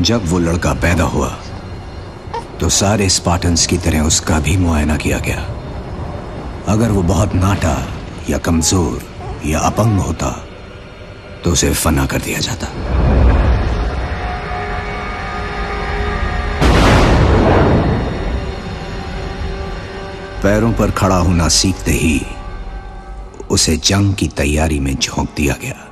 जब वो लड़का पैदा हुआ तो सारे स्पार्टन्स की तरह उसका भी मुआयना किया गया। अगर वो बहुत नाटा या कमज़ोर या अपंग होता तो उसे फना कर दिया जाता। पैरों पर खड़ा होना सीखते ही उसे जंग की तैयारी में झोंक दिया गया।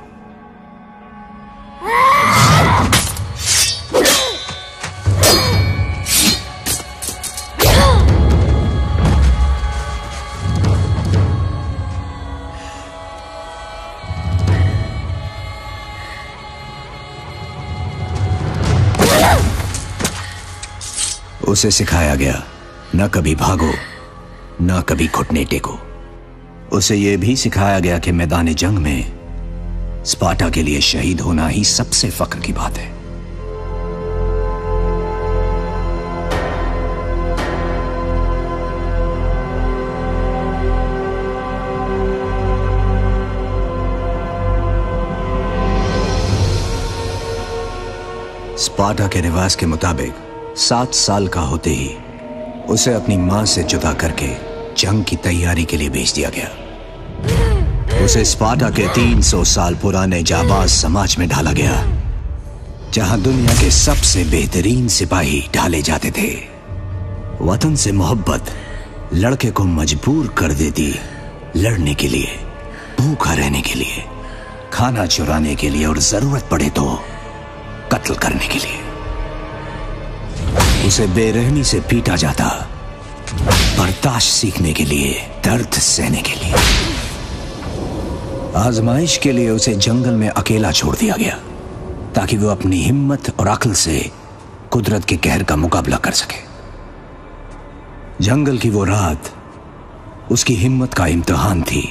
उसे सिखाया गया, न कभी भागो, न कभी घुटने टेको। उसे यह भी सिखाया गया कि मैदान जंग में स्पाटा के लिए शहीद होना ही सबसे फख्र की बात है। स्पाटा के रिवाज के मुताबिक सात साल का होते ही उसे अपनी माँ से जुदा करके जंग की तैयारी के लिए भेज दिया गया। उसे स्पाटा के 300 साल पुराने जाबाज समाज में ढाला गया, जहाँ दुनिया के सबसे बेहतरीन सिपाही ढाले जाते थे। वतन से मोहब्बत लड़के को मजबूर कर देती लड़ने के लिए, भूखा रहने के लिए, खाना चुराने के लिए और ज़रूरत पड़े तो कत्ल करने के लिए। उसे बेरहमी से पीटा जाता। बर्दाश्त सीखने के लिए, दर्द सहने के लिए। आजमाइश के लिए उसे जंगल में अकेला छोड़ दिया गया, ताकि वो अपनी हिम्मत और अकल से कुदरत के कहर का मुकाबला कर सके। जंगल की वो रात, उसकी हिम्मत का इम्तहान थी।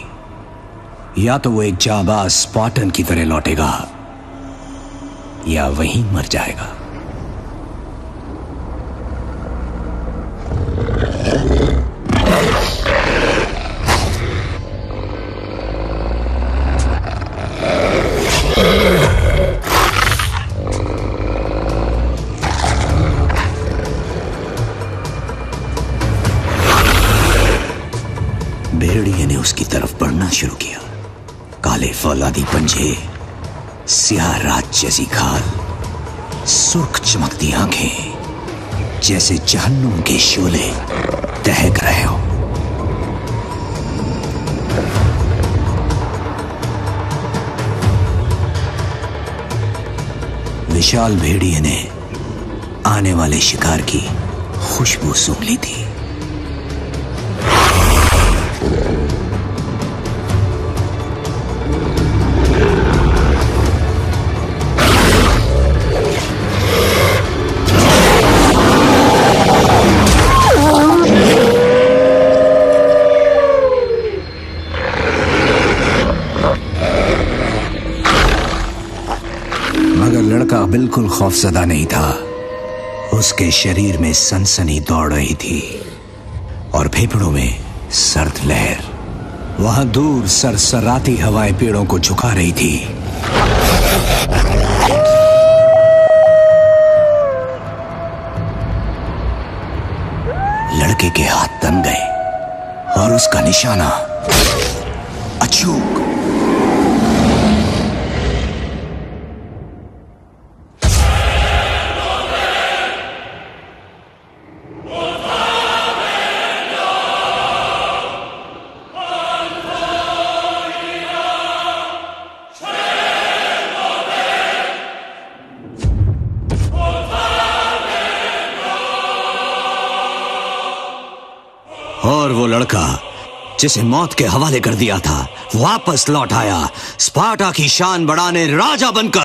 या तो वो एक जाबाज स्पाटन की तरह लौटेगा, या वहीं मर जाएगा। भेड़िए ने उसकी तरफ़ बढ़ना शुरू किया। काले फौलादी पंजे, सियाह रात जैसी खाल, सुर्ख चमकती आँखें। जैसे जहन्नुम के शोले दहक रहे हो। विशाल भेड़िए ने आने वाले शिकार की खुशबू सूंघ ली थी। लड़का बिल्कुल खौफजदा नहीं था। उसके शरीर में सनसनी दौड़ रही थी और फेफड़ों में सर्द लहर। वहाँ दूर सरसराती हवाएँ पेड़ों को झुका रही थी। लड़के के हाथ तन गए और उसका निशाना अचूक और वो लड़का, जिसे मौत के हवाले कर दिया था, वापस लौट आया। स्पाटा की शान बढ़ाने राजा बनकर।